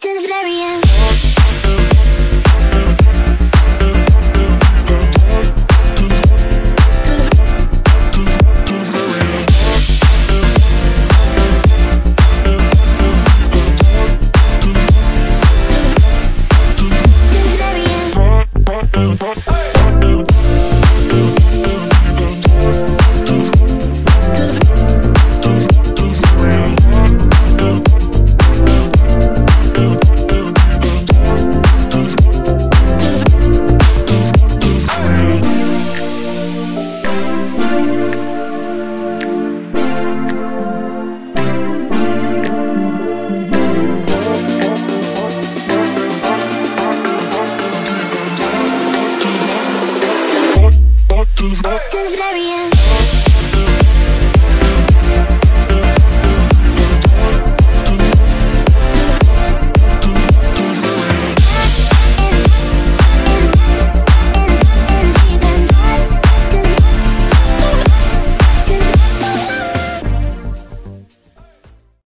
to the very end. she's not Bavarian